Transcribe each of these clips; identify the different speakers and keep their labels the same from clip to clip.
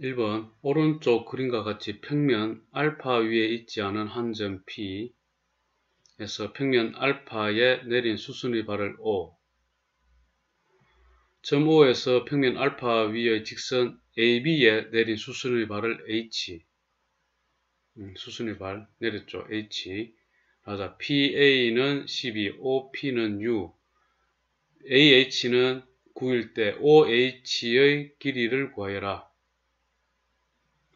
Speaker 1: 1번 오른쪽 그림과 같이 평면 알파 위에 있지 않은 한 점 P에서 평면 알파에 내린 수순의 발을 O. 점 O에서 평면 알파 위의 직선 AB에 내린 수순의 발을 H. 음, 수순의 발 내렸죠 H. 맞아 PA는 12 OP는 U AH는 9일 때 OH의 길이를 구하여라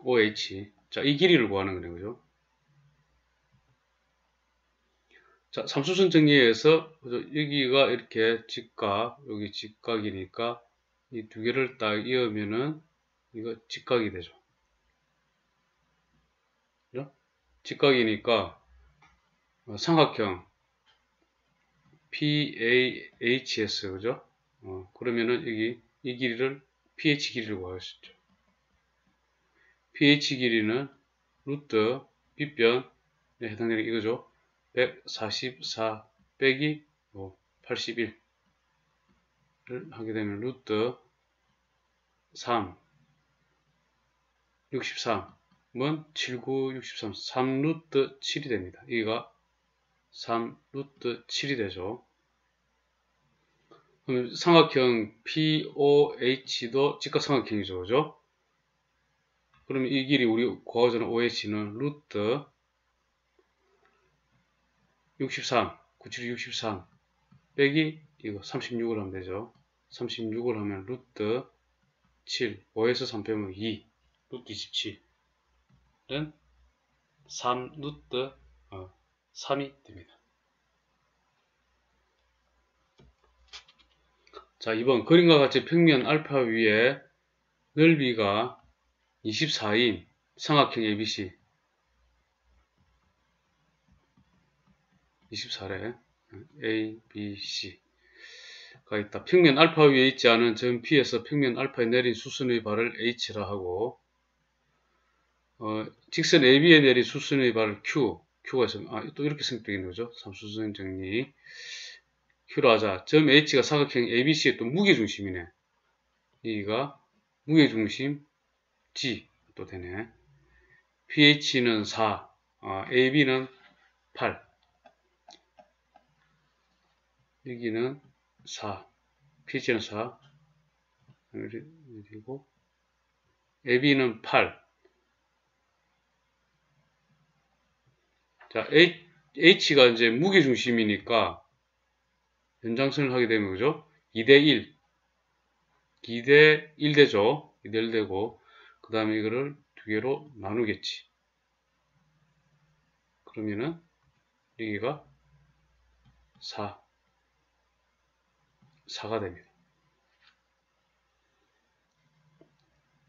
Speaker 1: OH. 자, 이 길이를 구하는 거네요. 그죠? 자, 삼수선 정리해서 여기가 이렇게 직각, 여기 직각이니까 이 두 개를 딱 이으면은 이거 직각이 되죠. 그죠? 직각이니까 삼각형 PAHS 그죠? 어, 그러면은 여기 이 길이를 PH 길이를 구할 수 있죠. pH 길이는 루트 빗변에 해당되는 이거죠. 144 빼기 81을 하게 되면 루트 3 63은 79 63 3 루트 7이 됩니다. 여기가 3 루트 7이 되죠. 그럼 삼각형 POH도 직각삼각형이죠. 그죠? 그러면 이 길이 우리 구하고자 OH는 루트 63, 97, 63 빼기 이거 36을 하면 되죠. 36을 하면 루트 7, 5에서 3 빼면 2, 루트 27은 3 루트 어, 3이 됩니다. 자, 이번 그림과 같이 평면 알파 위에 넓이가 24인 삼각형 ABC 24래 A, B, C가 있다. 평면 알파 위에 있지 않은 점 P에서 평면 알파에 내린 수순의 발을 H라 하고 어, 직선 AB에 내린 수순의 발을 Q, Q가 있으면 아, 또 이렇게 생각되는 거죠. 삼수선 정리 Q로 하자. 점 H가 사각형 ABC의 또 무게중심이네. 여기가 무게중심 G 또 되네. pH는 4, 어, AB는 8. 여기는 4, pH는 4, 그리고 AB는 8. 자, H가 이제 무게중심이니까 연장선을 하게 되면 그죠? 2대 1. 2대 1 되죠? 2대 1 되고 그 다음에 이거를 두 개로 나누겠지. 그러면은 여기가 4 4가 됩니다.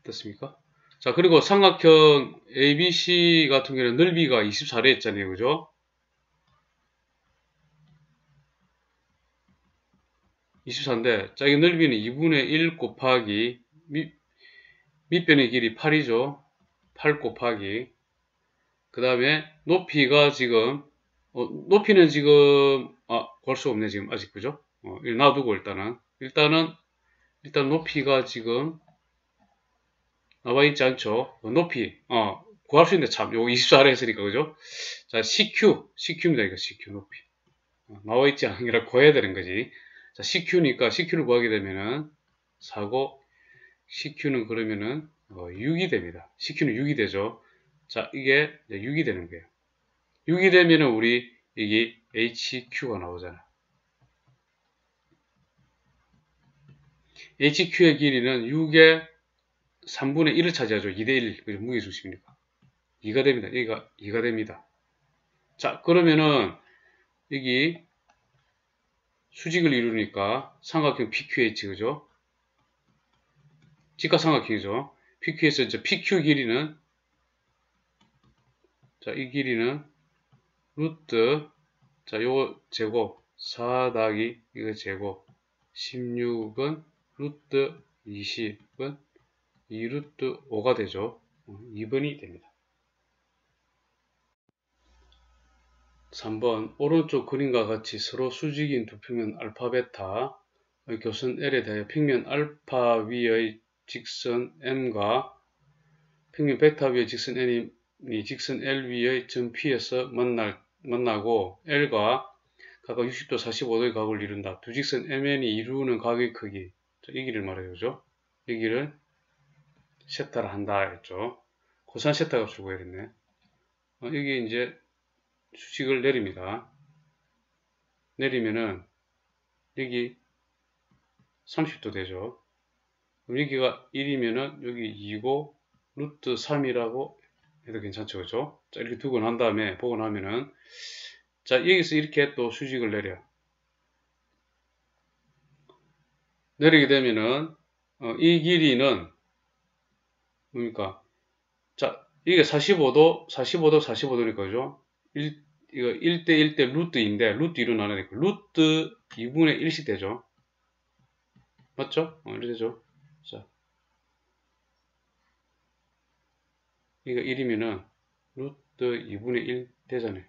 Speaker 1: 됐습니까? 자 그리고 삼각형 ABC 같은 경우는 넓이가 24래 했잖아요. 그죠? 24인데 자이 넓이는 2분의 1 곱하기 밑변의 길이 8이죠. 8 곱하기 그 다음에 높이가 지금 어, 높이는 지금 아 구할 수 없네 지금 아직 그죠? 어, 놔두고 일단은 일단은 일단 높이가 지금 나와 있지 않죠? 어, 높이 어 구할 수 있는데 참 요거 24를 했으니까 그죠? 자 CQ CQ입니다 이거 CQ 높이 어, 나와 있지 않은 게라 구해야 되는 거지 자 CQ니까 CQ를 구하게 되면은 사고 CQ는 그러면은 어, 6이 됩니다. CQ는 6이 되죠. 자, 이게 6이 되는 거예요. 6이 되면은 우리 이게 HQ가 나오잖아. HQ의 길이는 6의 3분의 1을 차지하죠. 2대1. 그죠? 무게중심이니까. 2가 됩니다. 여기가 2가 됩니다. 자, 그러면은 여기 수직을 이루니까 삼각형 PQH, 그죠? 직각삼각형이죠. PQ에서 이제 PQ 길이는 자, 이 길이는 루트 자, 요거 제곱 4 더하기 이거 제곱 16은 루트 20은 2루트 5가 되죠. 2번이 됩니다. 3번 오른쪽 그림과 같이 서로 수직인 두 평면 알파 베타 교선 L에 대해 평면 알파 위의 직선 M과 평면 베타 위의 직선 n이 직선 L 위의 점 P에서 만날, 만나고 L과 각각 60도 45도의 각을 이룬다. 두 직선 MN이 이루는 각의 크기 이 길이를 말해요. 그죠? 여기를 세타를 한다 했죠. 고산 세타 값을 구해야겠네. 어, 여기 이제 수식을 내립니다. 내리면은 여기 30도 되죠. 그럼 여기가 1이면은 여기 2고 루트 3이라고 해도 괜찮죠. 그죠? 자, 이렇게 두고 난 다음에 보고 나면은 자, 여기서 이렇게 또 수직을 내려. 내리게 되면은 어, 이 길이는 뭡니까? 자, 이게 45도, 45도, 45도니까 그죠? 1, 이거 1대 1대 루트 2인데 루트 2로 나눠니까 루트 2분의 1씩 되죠. 맞죠? 어, 이렇게 되죠. 자. 이거 1이면은 루트 2분의 1 되잖아요.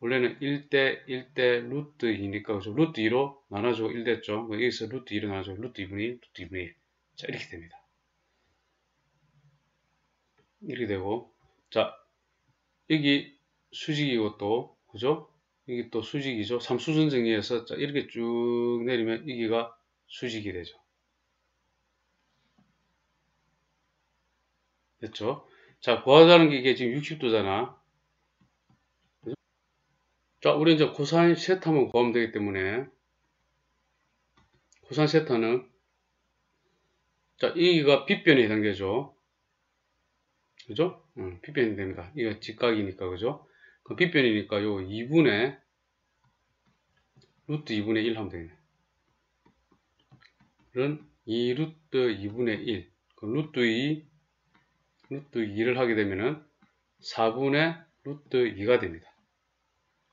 Speaker 1: 원래는 1대 1대 루트 2니까 그죠? 루트 2로 나눠주고 1 됐죠. 뭐 여기서 루트 2로 나눠주고 루트 2분의 1, 루트 2분의 1. 자, 이렇게 됩니다. 이렇게 되고 자, 여기 수직이고 또 그죠? 이게 또 수직이죠. 삼수선 정리해서 자, 이렇게 쭉 내리면 여기가 수직이 되죠. 됐죠? 자, 구하자는 게 이게 지금 60도잖아. 그죠? 자, 우리 이제 코사인 세타만 구하면 되기 때문에 코사인 세타는 자, 여기가 빗변에 해당되죠. 그죠? 음, 빗변이 됩니다. 이거 직각이니까, 그죠? 그 빗변이니까 요 2분의 루트 2분의 1 하면 되겠네. 그런 2 루트 2분의 1. 그 루트 2, 루트 2를 하게 되면은 4분의 루트 2가 됩니다.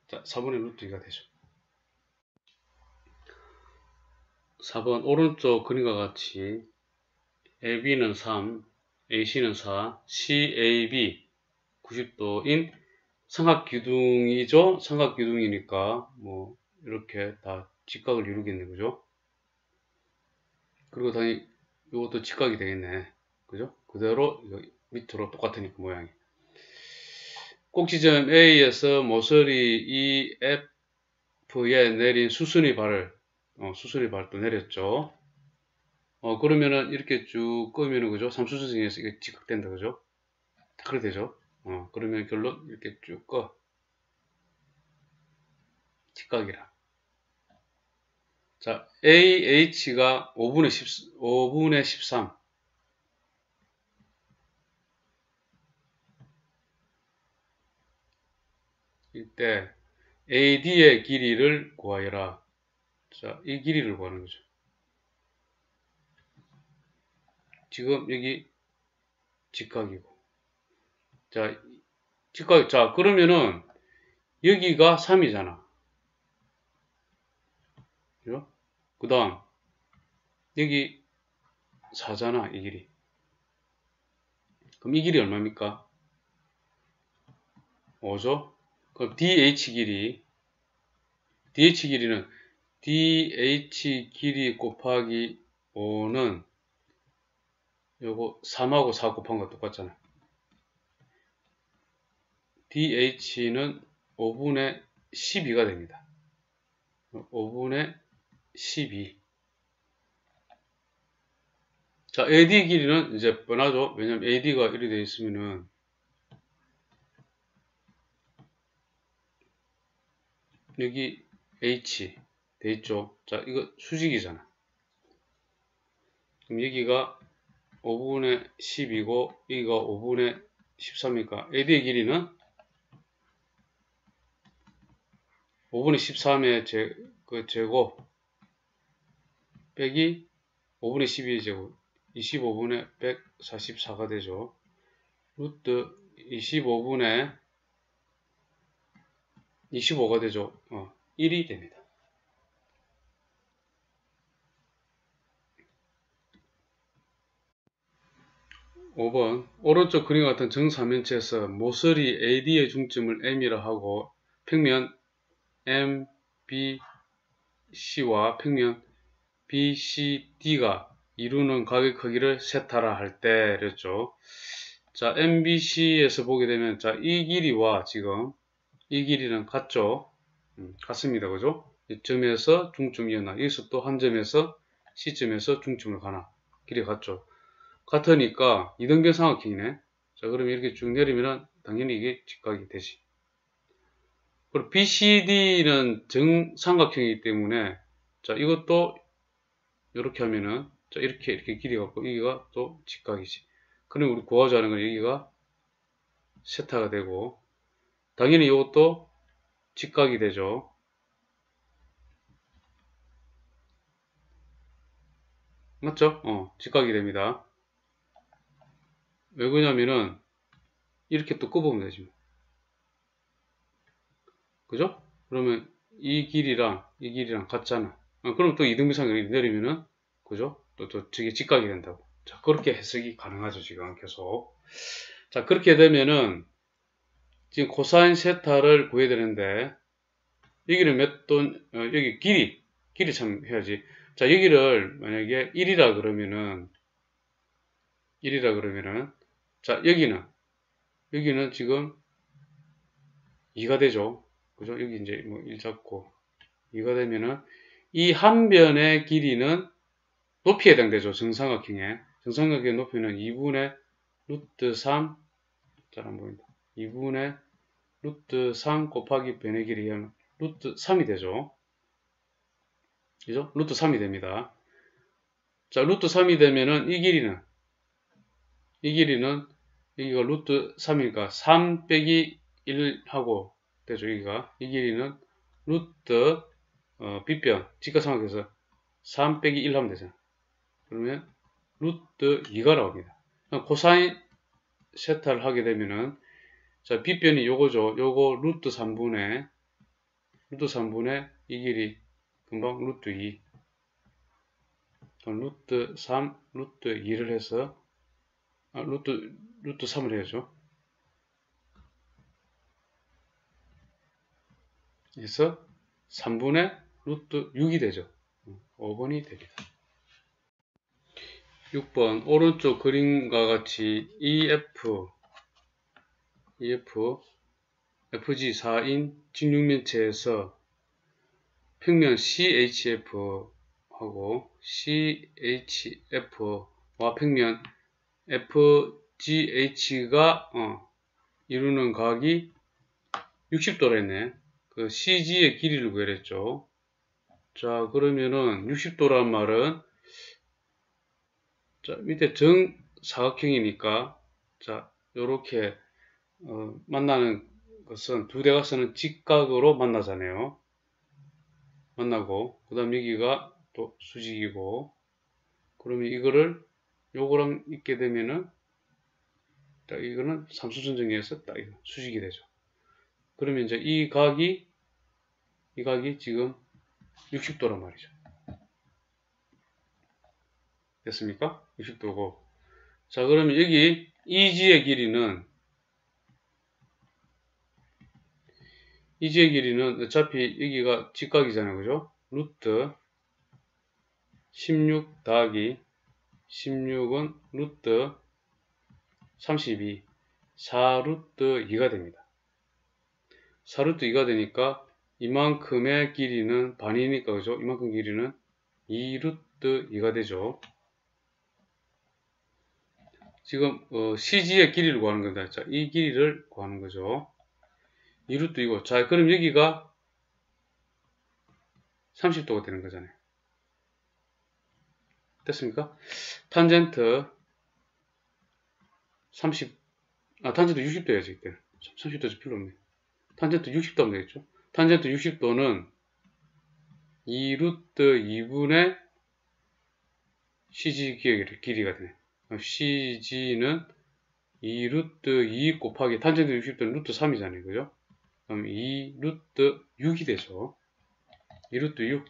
Speaker 1: 자, 4분의 루트 2가 되죠. 4번 오른쪽 그림과 같이 AB는 3, AC는 4, CAB 90도인 삼각기둥이죠. 삼각기둥이니까 뭐 이렇게 다 직각을 이루겠네. 그죠? 그리고 당연히 이것도 직각이 되겠네. 그죠? 그대로 밑으로 똑같으니까 모양이. 꼭지점 A에서 모서리 EF에 내린 수순이 발을 어, 수순이 발도 내렸죠. 어, 그러면은 이렇게 쭉 끄면은 그죠? 삼수선 중에서 이게 직각된다. 그죠? 그래 되죠? 어, 그러면 결론 이렇게 쭉 꺼. 직각이라. 자, AH가 5분의 10, 5분의 13. 때 AD의 길이를 구하여라. 자, 이 길이를 구하는 거죠. 지금 여기 직각이고 자 직각 자 그러면은 여기가 3이잖아 그죠? 그 다음 여기 4잖아 이 길이 그럼 이 길이 얼마입니까? 5죠? 그럼 DH 길이 DH 길이는 DH 길이 곱하기 5는 요거 3하고 4 곱한 거 똑같잖아. DH는 5분의 12가 됩니다. 5분의 12. 자, AD 길이는 이제 뻔하죠. 왜냐면 AD가 이렇게 되어 있으면은 여기 H 돼 있죠. 자, 이거 수직이잖아. 그럼 여기가 5분의 10이고 여기가 5분의 13이니까 AD의 길이는 5분의 13의 제, 그 제곱 빼기 5분의 12의 제곱 25분의 144가 되죠. 루트 25분의 25가 되죠. 어, 1이 됩니다. 5번 오른쪽 그림 같은 정사면체에서 모서리 AD의 중점을 M이라 하고 평면 MBC와 평면 BCD가 이루는 각의 크기를 세타라 할때 그랬죠. 자, MBC에서 보게 되면, 자, 이 길이와 지금, 이 길이는 같죠? 음, 같습니다. 그죠? 이 점에서 중점이었나? 또한 점에서 C점에서 중점을 가나? 길이 같죠? 같으니까 이등변 삼각형이네. 자, 그러면 이렇게 쭉 내리면은 당연히 이게 직각이 되지. 그리고 BCD는 정삼각형이기 때문에 자, 이것도 이렇게 하면은 자, 이렇게 이렇게 길이 갖고 여기가 또 직각이지. 그럼 우리 구하자 하는 건 여기가 세타가 되고 당연히 이것도 직각이 되죠. 맞죠? 어, 직각이 됩니다. 왜 그러냐면은 이렇게 또 끄보면 되지 뭐. 그죠? 그러면 이 길이랑 이 길이랑 같잖아. 어, 그럼 또 이등비상을 내리면은 그죠? 또, 또 저게 직각이 된다고. 자, 그렇게 해석이 가능하죠, 지금 계속. 자, 그렇게 되면은 지금 코사인 세타를 구해야 되는데 여기를 몇 돈, 어, 여기 길이, 길이 참 해야지. 자, 여기를 만약에 1이라 그러면은 1이라 그러면은 자, 여기는 여기는 지금 2가 되죠. 그죠? 여기 이제 뭐 1 잡고 2가 되면은 이 한 변의 길이는 높이에 해당되죠. 정삼각형에. 정삼각형의 높이는 2분의 루트 3 잘 안 보인다. 2분의 루트 3 곱하기 변의 길이 하면 루트 3이 되죠. 그죠? 루트 3이 됩니다. 자, 루트 3이 되면은 이 길이는 이 길이는 여기가 루트 3이니까 3 빼기 1하고 되죠. 여기가 이 길이는 루트 어, 빗변 직각삼각에서 3 빼기 1 하면 되잖아. 그러면 루트 2가 나옵니다. 코사인 세타를 하게 되면은 자 빗변이 요거죠. 요거 루트 3분의 루트 3분의 이 길이 금방 루트 2 루트 3 루트 2를 해서 아, 루트 루트 3을 해야죠. 그래서 3분의 루트 6이 되죠. 5번이 됩니다. 6번 오른쪽 그림과 같이 EF EF FG 4인 직육면체에서 평면 CHF 하고 CHF와 평면 FGH가 어, 이루는 각이 60도라 했네. 그 CG의 길이를 구했죠. 자 그러면은 60도란 말은 자, 밑에 정사각형이니까, 자, 요렇게, 어, 만나는 것은 두 대각선은 직각으로 만나잖아요. 만나고, 그 다음 여기가 또 수직이고, 그러면 이거를 요거랑 있게 되면은, 딱 이거는 삼수선 정리해서 딱 수직이 되죠. 그러면 이제 이 각이, 이 각이 지금 60도란 말이죠. 됐습니까? 60도고. 자, 그러면 여기 이지의 길이는 이 지의 길이는 어차피 여기가 직각이잖아요. 그죠? 루트 16 더하기 16은 루트 32 4루트 2가 됩니다. 4루트 2가 되니까 이만큼의 길이는 반이니까 그죠? 이만큼 길이는 2루트 2가 되죠. 지금 어, CG의 길이를 구하는 건데 자, 이 길이를 구하는 거죠. 이루트 이거. 자, 그럼 여기가 30도가 되는 거잖아요. 됐습니까? 탄젠트 30, 아, 탄젠트 60도야지, 이때. 30도지 필요 없네. 탄젠트 60도 하면 되겠죠? 탄젠트 60도는 2루트 2분의 CG 길이가 되네. CG는 2 루트 2 곱하기 탄젠트 60도는 루트 3이잖아요. 그죠? 그럼 2 루트 6이 되죠. 2 루트 6.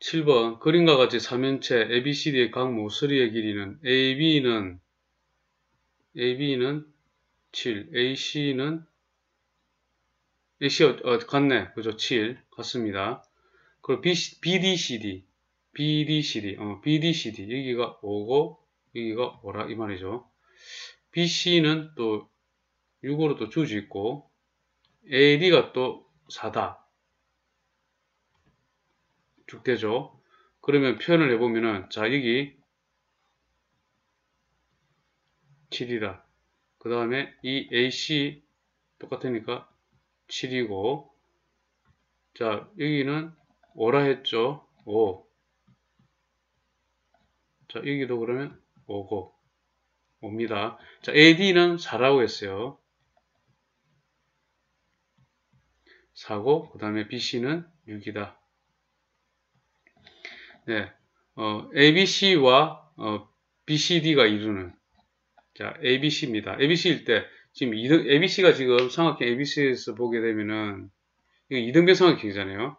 Speaker 1: (7번) 그림과 같이 삼면체 ABCD의 각 모서리의 길이는 AB는 AB는 7, AC는 AC 어, 같네. 그죠? 7 같습니다. 그리고 BDCD, BDCD, 어, BDCD 여기가 5고 여기가 5라 이 말이죠. BC는 또 6으로 또 주지 있고 AD가 또 4다. 죽되죠. 그러면 표현을 해보면은 자 여기 7이다. 그 다음에 이 AC 똑같으니까 7이고 자 여기는 5라 했죠. 5. 자 여기도 그러면 5고 5입니다. 자 AD는 4라고 했어요. 4고 그 다음에 BC는 6이다. 네, 어, ABC와 어, BCD가 이루는 자 ABC입니다. ABC일 때 지금 2등, ABC가 지금 삼각형 ABC에서 보게 되면은 이거 이등변 삼각형이잖아요.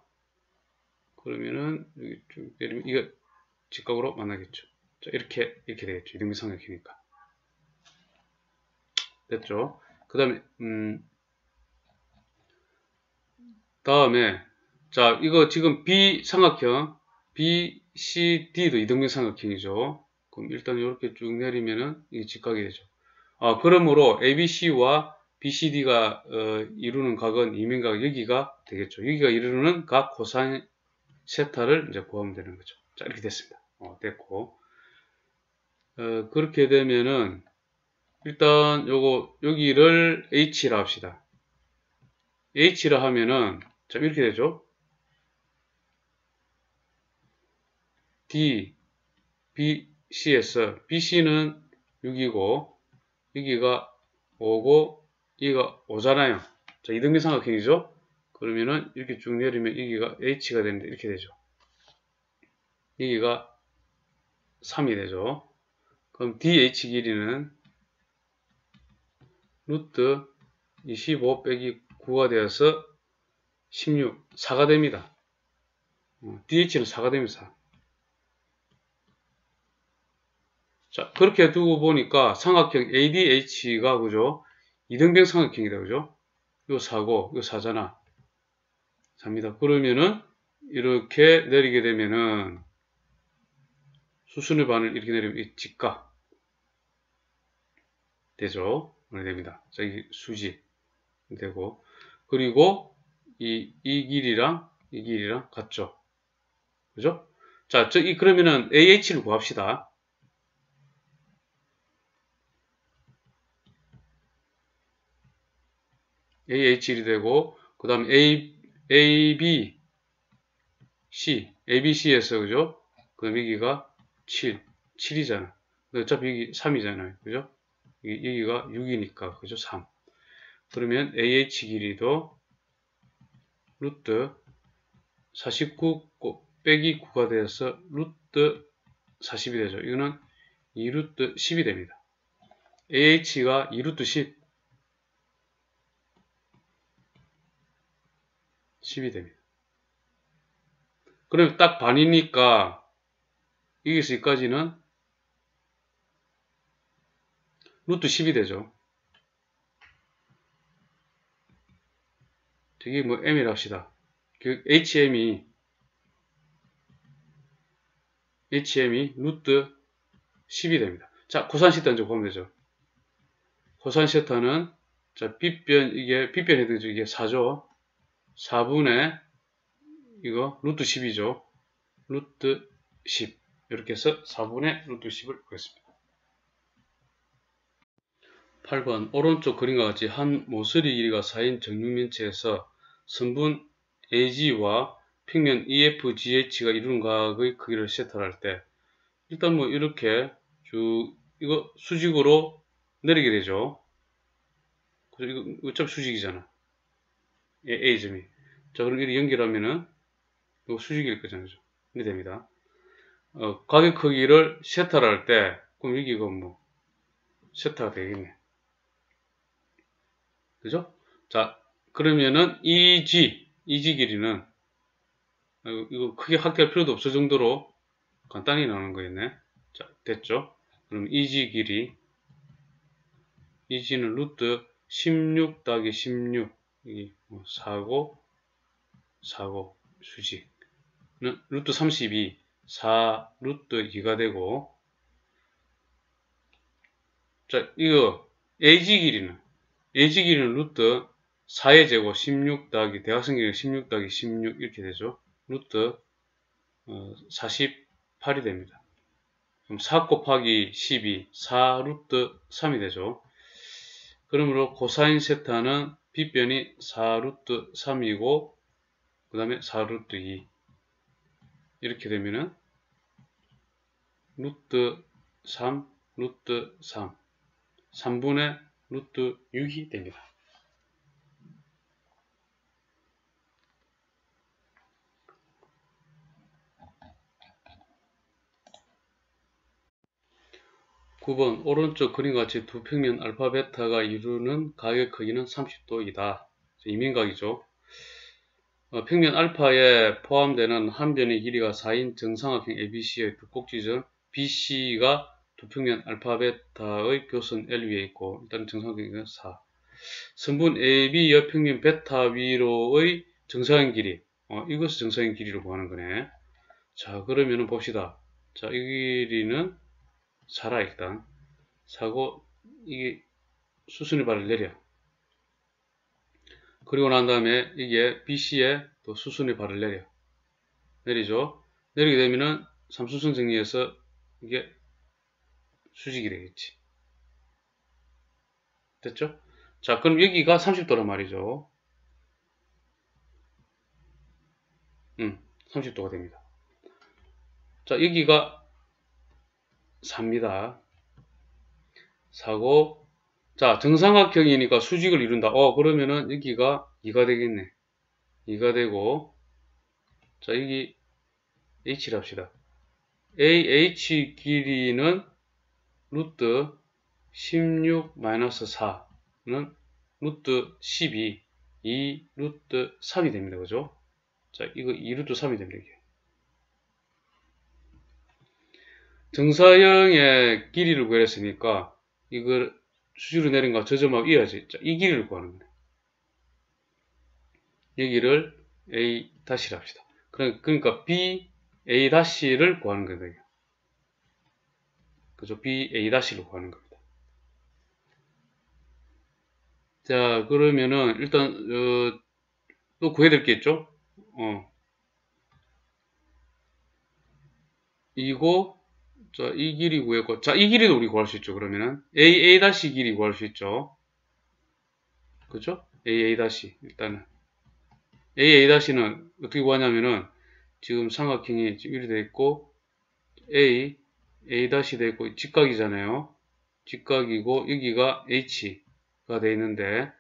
Speaker 1: 그러면은 여기 좀 내리면 이거 직각으로 만나겠죠. 자, 이렇게 이렇게 되겠죠. 이등변 삼각형이니까 됐죠. 그 다음에 음 다음에 자 이거 지금 B 삼각형 B, C, D도 이등변 삼각형이죠. 그럼 일단 이렇게 쭉 내리면은 이게 직각이 되죠. 아 그러므로 ABC와 BCD가 어, 이루는 각은 이민각 여기가 되겠죠. 여기가 이루는 각 코사인 세타를 이제 구하면 되는 거죠. 자 이렇게 됐습니다. 어, 됐고 어, 그렇게 되면은 일단 요거 여기를 H라 합시다. H라 하면은 자 이렇게 되죠. D, B, C에서 BC는 6이고 여기가 5고 여기가 5잖아요. 자, 이등변 삼각형이죠? 그러면은 이렇게 쭉 내리면 여기가 H가 되는데 이렇게 되죠. 여기가 3이 되죠. 그럼 DH 길이는 루트 25 빼기 9가 되어서 16, 4가 됩니다. DH는 4가 됩니다. 4. 자, 그렇게 두고 보니까 삼각형 ADH가 그죠? 이등변 삼각형이다. 그죠? 요 4고, 요 4잖아. 4입니다. 그러면은, 이렇게 내리게 되면은, 수순의 반을 이렇게 내리면 이 직각. 되죠? 됩니다. 자, 이 수지. 되고. 그리고, 이, 이 길이랑, 이 길이랑 같죠? 그죠? 자, 저, 이, 그러면은 AH를 구합시다. AH1이 되고 그 다음 A, AB, C, ABC에서 그죠? 그 다음 여기가 7, 7이잖아. 어차피 여기 3이잖아요. 그죠? 여기가 6이니까 그죠? 3. 그러면 AH 길이도 루트 49 빼기 9가 되어서 루트 40이 되죠. 이거는 2루트 10이 됩니다. AH가 2루트 10 10이 됩니다. 그럼 딱 반이니까 여기서 여기까지는 루트 10이 되죠. 저기 뭐 m이라 합시다. 그 HM이 HM이 루트 10이 됩니다. 자, 코사인 세타는 좀 보면 되죠. 코사인 세타는 자, 빗변 이게 빗변 헤드 이게 4죠. 4분의 이거 루트 10이죠. 루트 10 이렇게 해서 4분의 루트 10을 구했습니다. 8번 오른쪽 그림과 같이 한 모서리 길이가 4인 정육면체에서 선분 AG와 평면 EFGH가 이루는 각의 크기를 세타할 때 일단 뭐 이렇게 쭉 이거 수직으로 내리게 되죠. 이거 어차피 수직이잖아. A점이. 자, 그럼 이렇게 연결하면은 이거 수직일 거잖아요. 이렇게 됩니다. 어, 가격 크기를 세타를 할 때, 그럼 여기가 뭐, 세타가 되겠네. 그죠? 자, 그러면은 EG, EG 길이는, 어, 이거 크게 확대할 필요도 없을 정도로 간단히 나오는 거였네. 자, 됐죠? 그럼 EG 길이, EG는 루트 16 더하기 16, 이 4고, 4고, 수직는 루트 32, 4 루트 2가 되고 자 이거 AG 길이는 AG 길이는 루트 4의 제곱 16 더하기 대각선 길이는 16 더하기 16 이렇게 되죠. 루트 어, 48이 됩니다. 그럼 4 곱하기 12 4 루트 3이 되죠. 그러므로 코사인 세타는 빗변이 4 루트 3이고 그 다음에 4 루트 2 이렇게 되면은 루트 3 루트 3 3분의 루트 6이 됩니다. 9번 오른쪽 그림 같이 두 평면 알파 베타가 이루는 각의 크기는 30도이다. 이민각이죠. 어, 평면 알파에 포함되는 한 변의 길이가 4인 정삼각형 ABC의 두 꼭지점 BC가 두 평면 알파 베타의 교선 L 위에 있고 일단 정삼각형은 4. 선분 AB 여평면 베타 위로의 정사형 길이 어, 이것을 정사형 길이로 구하는 거네. 자 그러면은 봅시다. 자 이 길이는 4라 일단 사고 이게 수순위 발을 내려 그리고 난 다음에 이게 BC에 또 수순위 발을 내려. 내리죠. 내리게 되면은 삼수선 정리해서 이게 수직이 되겠지. 됐죠? 자 그럼 여기가 30도란 말이죠. 음 30도가 됩니다. 자 여기가 4입니다. 4고 자 정삼각형이니까 수직을 이룬다. 어 그러면은 여기가 2가 되겠네. 2가 되고 자 여기 h를 합시다. AH 길이는 루트 16-4는 루트 12, 2 루트 3이 됩니다. 그죠? 자, 이거 2 루트 3이 됩니다. 이게. 정사형의 길이를 구했으니까 이걸 수지로 내린 거 저 점하고 이어야지. 자, 이 길이를 구하는 거네. 여기를 A 다시를 합시다. 그러니까 B A 다시를 구하는 거예요. 그죠? B A 다시를 구하는 겁니다. 자, 그러면은 일단 어, 또 구해야 될 게 있죠? 어. 이거 자, 이 길이 구했고, 자, 이 길이도 우리 구할 수 있죠. 그러면은 a a 다시 길이 구할 수 있죠. 그죠? a a 다시 일단은 a a 다시는 어떻게 구하냐면은 지금 삼각형이 지금 이렇게 돼 있고 a a 돼 있고 직각이잖아요. 직각이고 여기가 h가 돼 있는데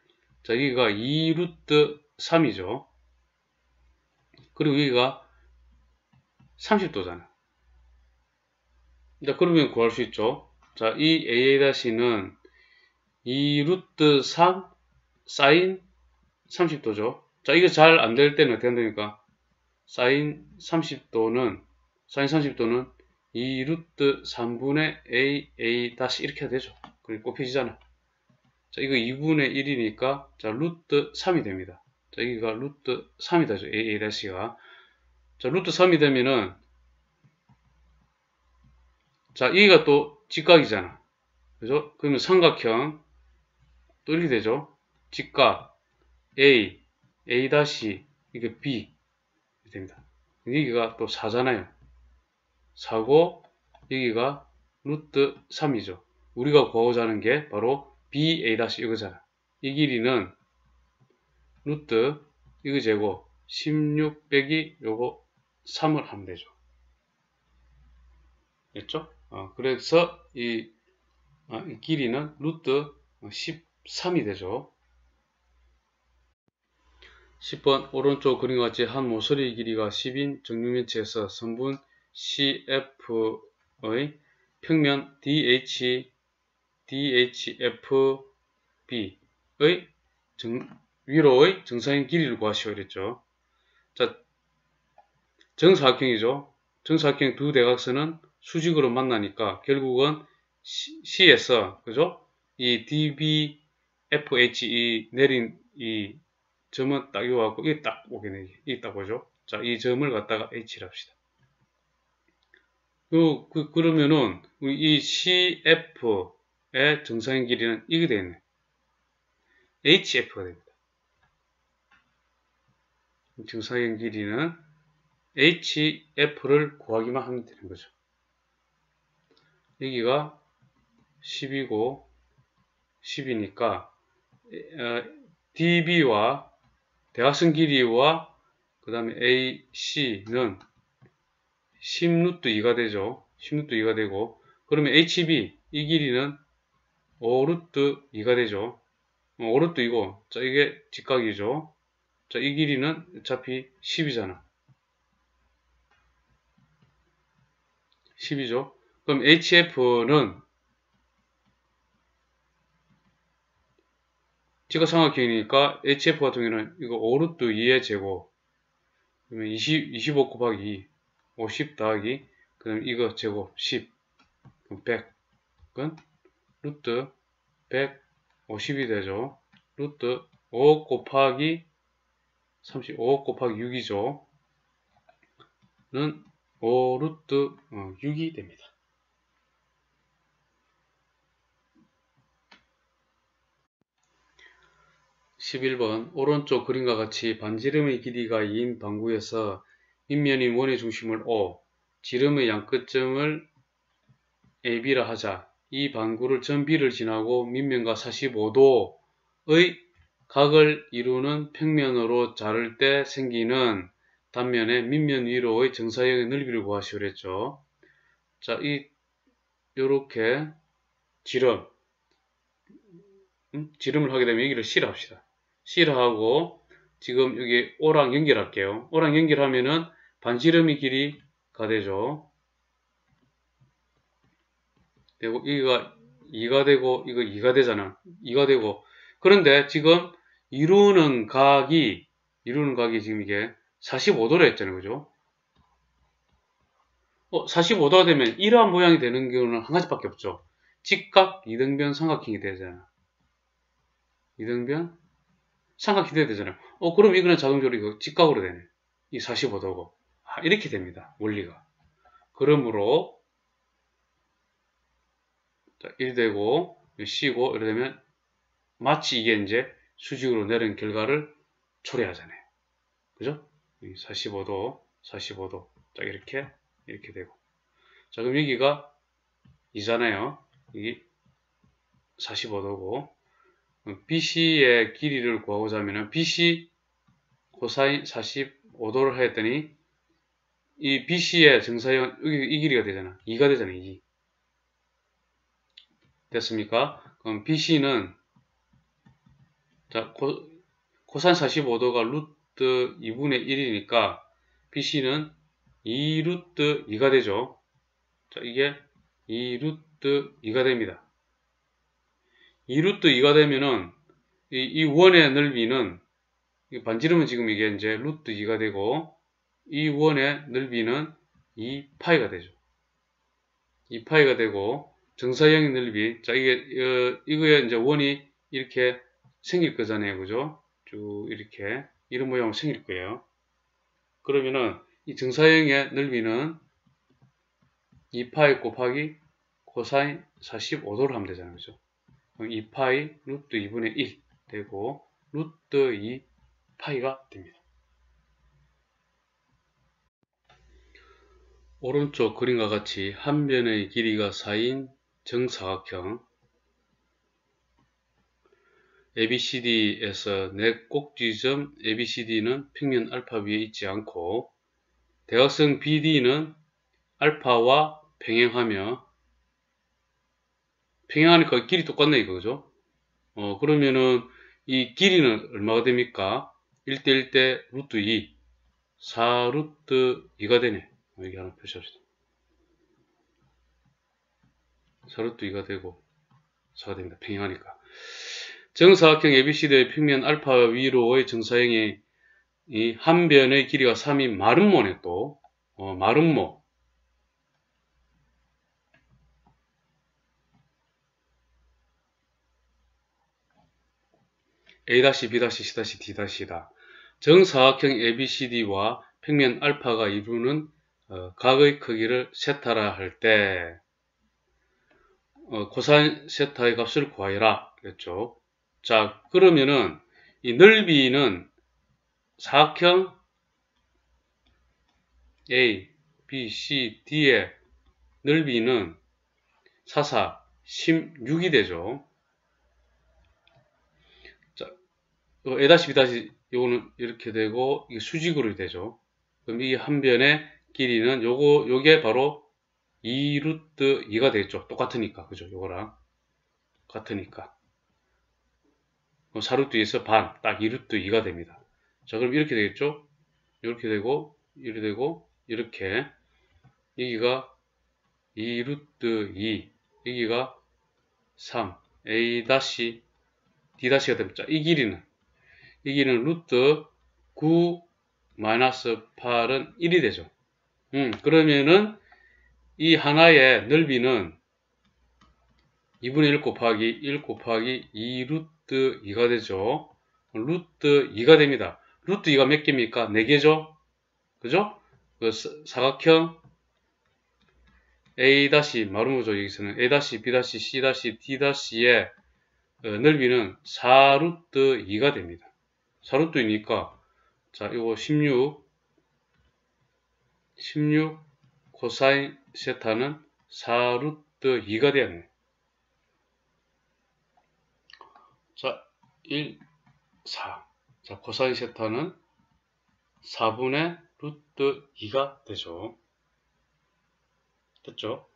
Speaker 1: 자 여기가 2 루트 3이죠. 그리고 여기가 30도잖아. 자, 그러면 구할 수 있죠. 자, 이 AA-는 2 루트 3 사인 30도죠. 자, 이거 잘 안 될 때는 어떻게 한다니까? 사인 30도는, 사인 30도는 2 루트 3분의 A, A 다시 이렇게 되죠. 그리고 곱해지잖아. 자, 이거 2분의 1이니까, 자, 루트 3이 됩니다. 자, 여기가 루트 3이 되죠. A, A 다시가. 자, 루트 3이 되면은, 자, 여기가 또 직각이잖아. 그죠? 그러면 삼각형 또 이렇게 되죠? 직각 A, A 다시 이게 B 됩니다. 여기가 또 4잖아요. 4고 여기가 루트 3이죠. 우리가 구하고자 게 바로 BA 다시 이거잖아. 이 길이는 루트 이거 제곱 16 빼기 요거 3을 하면 되죠. 됐죠? 어, 그래서 이, 어, 이 길이는 루트 13이 되죠. 10번 오른쪽 그림과 같이 한 모서리 길이가 10인 정육면체에서 선분 CF의 평면 DH, DHFB의 정, 위로의 정사인 길이를 구하시오 이랬죠. 자, 정사각형이죠. 정사각형 두 대각선은 수직으로 만나니까 결국은 C, 에서 그죠? 이 DBFHE 내린 이 점은 딱 요하고 이게 딱 오게 되게 이딱 보죠? 자, 이 점을 갖다가 H를 합시다. 그, 그, 그러면은, 이 CF의 정상인 길이는 이게 되겠네. HF가 됩니다. 정상인 길이는 HF를 구하기만 하면 되는 거죠. 여기가 10이고 10이니까 DB와 대각선 길이와 그 다음에 AC는 10루트 2가 되죠. 10루트 2가 되고 그러면 HB 이 길이는 5루트 2가 되죠. 5루트 2고 자 이게 직각이죠. 자 이 길이는 어차피 10이잖아. 10이죠. 그럼 HF는 직각삼각형이니까 HF 같은 경우는 이거 5루트 2의 제곱 그러면 20, 25 곱하기 2 50 더하기 그럼 이거 제곱 10 그럼 100 그건 루트 150이 되죠 루트 5 곱하기 35 곱하기 6이죠 는 5루트 6이 어, 됩니다. 11번 오른쪽 그림과 같이 반지름의 길이가 2인 방구에서 밑면인 원의 중심을 O, 지름의 양끝점을 AB라 하자. 이 방구를 전 B를 지나고 밑면과 45도의 각을 이루는 평면으로 자를 때 생기는 단면의 밑면 위로의 정사형의 넓이를 구하시오 그랬죠. 자, 이 요렇게 지름 음? 지름을 하게 되면 여기를 C로 C로 하고 지금 여기 O랑 연결할게요. O랑 연결하면은 반지름의 길이가 되죠. 되고 여기가 2가 되고 이거 2가 되잖아. 2가 되고 그런데 지금 이루는 각이 이루는 각이 지금 이게 45도로 했잖아요. 그죠? 어, 45도가 되면 이러한 모양이 되는 경우는 한 가지밖에 없죠. 직각 이등변 삼각형이 되잖아. 이등변 삼각형이 돼야 되잖아요. 어, 그럼 이거는 자동적으로 직각으로 되네. 이 45도고. 아, 이렇게 됩니다. 원리가. 그러므로 자, 1 되고 C고 이래 되면 마치 이게 이제 수직으로 내린 결과를 초래하잖아요. 그죠? 45도, 45도. 자, 이렇게, 이렇게 되고. 자, 그럼 여기가 이잖아요. 이게 45도고. BC의 길이를 구하고자 하면은 BC 코사인 45도를 하였더니 이 BC의 정사형 이, 이 길이가 되잖아. 2가 되잖아. 2. 됐습니까? 그럼 BC는 자, 코, 코사인 45도가 루트 루트 2분의 1이니까 BC는 2루트 2가 되죠. 자, 이게 2루트 2가 됩니다. 2루트 2가 되면은 이, 이 원의 넓이는 반지름은 지금 이게 이제 루트 2가 되고 이 원의 넓이는 2파이가 되죠. 2파이가 되고 정사영의 넓이 자 이게 어, 이거에 이제 원이 이렇게 생길 거잖아요. 그죠? 쭉 이렇게 이런 모양으로 생길 거예요. 그러면은 이 정사형의 넓이는 2파이 곱하기 코사인 45도를 하면 되잖아요. 그죠? 그럼 2파이 루트 2분의 1 되고 루트 2파이가 됩니다. 오른쪽 그림과 같이 한 변의 길이가 4인 정사각형 ABCD에서 내 꼭지점 ABCD는 평면 알파 위에 있지 않고 대각선 BD는 알파와 평행하며 평행하니까 길이 똑같네 이거죠. 어 그러면은 이 길이는 얼마가 됩니까? 1대 1 대 루트 2 4 루트 2가 되네. 여기 하나 표시합시다. 4 루트 2가 되고 4가 됩니다. 평행하니까. 정사각형 ABCD의 평면 알파 위로의 정사형이 이한 변의 길이가 3인 마름모네 또 어, 마름모 A-B-C-D-D다. 정사각형 ABCD와 평면 알파가 이루는 어, 각의 크기를 세타라 할 때, 어, 코사인 세타의 값을 구하여라. 그랬죠. 자, 그러면은, 이 넓이는 사각형 A, B, C, D의 넓이는 사사 16이 되죠. 자, A 다시 B 다시 요거는 이렇게 되고 이게 수직으로 되죠. 그럼 이 한 변의 길이는 요거 요게 바로 2루트 2가 되겠죠. 똑같으니까 그죠? 요거랑 같으니까 4루트 2에서 반, 딱 2루트 2가 됩니다. 자, 그럼 이렇게 되겠죠? 이렇게 되고, 이렇게 되고, 이렇게. 여기가 2루트 2, 여기가 3, A 다시, D 다시가 됩니다. 이 길이는, 이 길이는 루트 9 마이너스 8은 1이 되죠. 음, 그러면은 이 하나의 넓이는 2분의 1 곱하기 1 곱하기 2 루트 2가 되죠. 루트 2가 됩니다. 루트 2가 몇 개입니까? 4개죠? 그죠? 그 사각형 A 다시 마루모죠 여기서는 A B C D 다시의 어, 넓이는 4루트 2가 됩니다. 4루트 2니까 자 이거 16 16 코사인 세타는 4루트 2가 되었네. 자 1, 4 자, 코사인 세타는 4분의 루트 2가 되죠. 됐죠?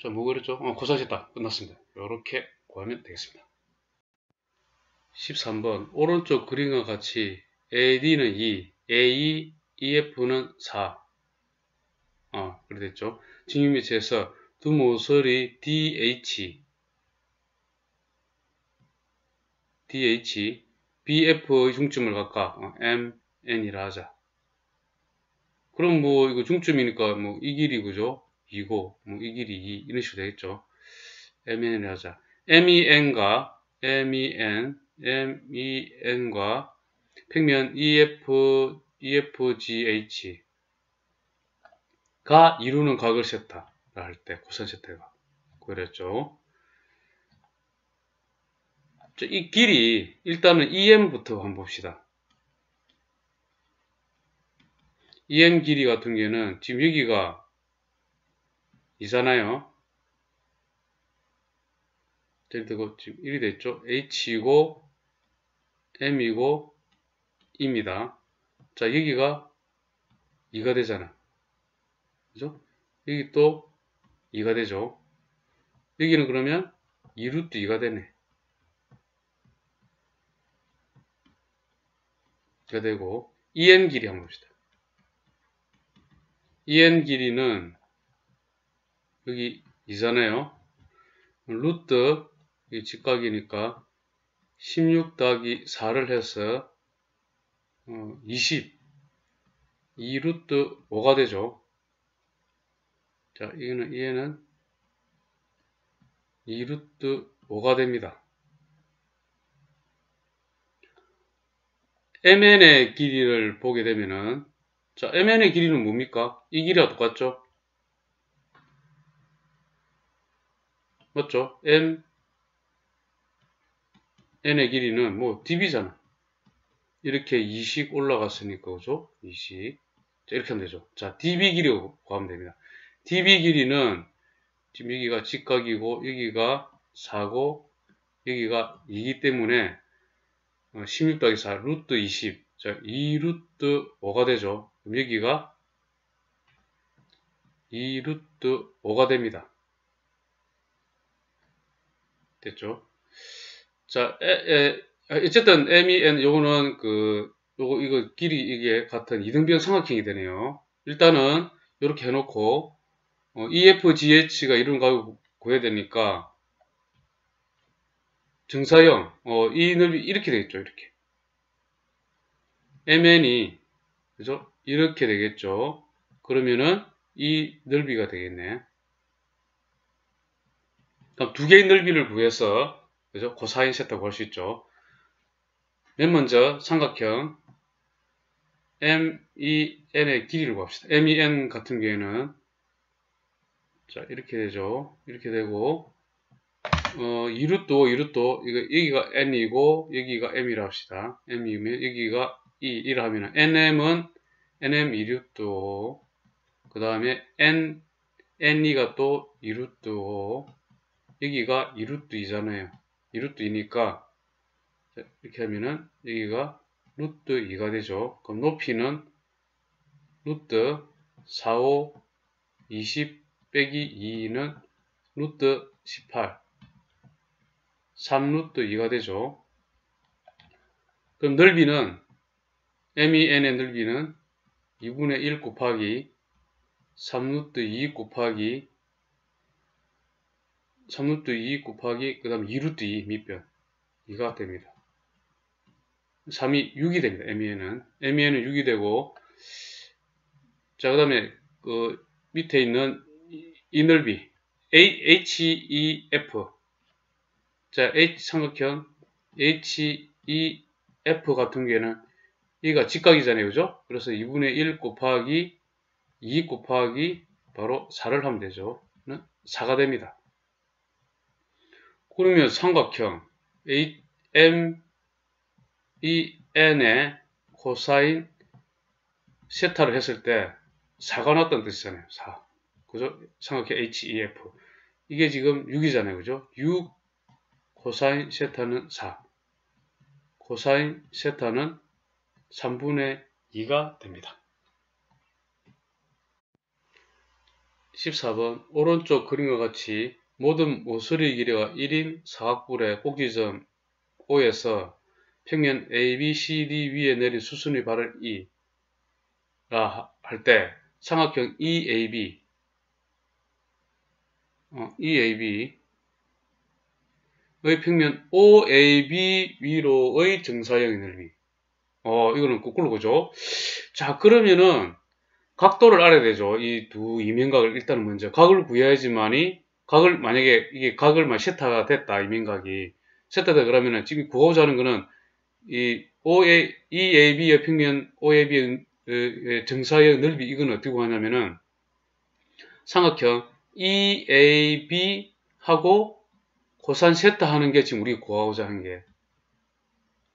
Speaker 1: 자, 뭐 그랬죠? 어, 코사인 세타 끝났습니다. 이렇게 구하면 되겠습니다. 13번 오른쪽 그림과 같이 AD는 2, AE, EF는 4 어, 그래 됐죠? 직육 밑에서 두 모서리 DH DH BF의 중점을 각각 어, M, N이라 하자. 그럼 뭐 이거 중점이니까 뭐 이 길이 그죠? 2고 뭐 이 길이 2 이런 식으로 되겠죠. M, N이라 하자. MEN과 MEN, MEN과 평면 EF, EFGH가 이루는 각을 세타 할때 코사인 세타가 그랬죠. 이 길이 일단은 EM부터 한번 봅시다. EM 길이 같은 경우는 지금 여기가 이잖아요. 예를 들고 지금 1이 됐죠. H이고 M이고 입니다. 자 여기가 2가 되잖아. 그죠? 여기 또 2가 되죠. 여기는 그러면 2루트 2가 되네. 가 되고 EN 길이 한번 봅시다. EN 길이는 여기 이잖아요. 루트 이 직각이니까 16 더하기 4를 해서 어, 20 2루트 5가 되죠. 자, 이거는 얘는 2루트 5가 됩니다. MN의 길이를 보게 되면은 자 MN의 길이는 뭡니까? 이 길이와 똑같죠? 맞죠? M N의 길이는 뭐 DB잖아. 이렇게 2씩 올라갔으니까 그죠? 2씩 자, 이렇게 하면 되죠. 자 DB 길이로 구하면 됩니다. DB 길이는 지금 여기가 직각이고 여기가 4고 여기가 2기 때문에 16 더하기 4 루트 20 자, 2 루트 5가 되죠. 그럼 여기가 2 루트 5가 됩니다. 됐죠? 자, 에, 에, 어쨌든 m e n 요거는 그 요거 이거 길이 이게 같은 이등변 삼각형이 되네요. 일단은 이렇게 해놓고 어, EFGH가 이런 거 구해야 되니까 증사형, 어, 이 넓이 이렇게 되겠죠, 이렇게. MN이, 그죠? 이렇게 되겠죠. 그러면은 이 넓이가 되겠네. 그럼 두 개의 넓이를 구해서, 그죠? 코사인 세타 구할 수 있죠. 맨 먼저 삼각형, M, E, n의 길이를 구합시다. m이 n 같은 경우에는 자 이렇게 되죠. 이렇게 되고 어 2루트 2루트 이거 여기가 n이고 여기가 m이라 합시다. m이면 여기가 2 1 하면은 nm은 nm 2루트 그 다음에 n n2가 또 2루트 여기가 2루트 2잖아요. 2루트 2니까 이렇게 하면은 여기가 루트 2가 되죠. 그럼 높이는 루트 4, 5, 20 빼기 2는 루트 18 3루트 2가 되죠. 그럼 넓이는 m이 n의 넓이는 2분의 1 곱하기 3루트 2 곱하기 3루트 2 곱하기 그 다음 2루트 2 밑변 2가 됩니다. 3이 6이 됩니다. MEN은. MEN은 6이 되고, 자, 그 다음에, 그, 밑에 있는 이 넓이, HEF. 자, H 삼각형, HEF 같은 경우에는, 이가 직각이잖아요. 그죠? 그래서 2분의 1 곱하기 2 곱하기 바로 4를 하면 되죠. 4가 됩니다. 그러면 삼각형, M, 이 n의 코사인 세타를 했을 때 4가 나왔다는 뜻이잖아요. 4. 그죠? 삼각형 HEF. 이게 지금 6이잖아요. 그죠? 6 코사인 세타는 4. 코사인 세타는 3분의 2가 됩니다. 14번 오른쪽 그림과 같이 모든 모서리 길이가 1인 사각뿔의 꼭지점 O에서 평면 A, B, C, D 위에 내린 수순위 발을 E라 할 때 삼각형 EAB 어, EAB 의 평면 OAB 위로의 정사형의 넓이 어 이거는 거꾸로 보죠. 자 그러면은 각도를 알아야 되죠. 이 두 이면각을 일단 먼저 각을 구해야지만이 각을 만약에 이게 각을 세타가 됐다 이면각이 세타다 그러면은 지금 구하고자 하는 거는 이 OA, EAB의 평면 OAB의 정사의 넓이 이건 어떻게 구하냐면은 삼각형 EAB하고 고산 세타 하는 게 지금 우리 구하고자 하는 게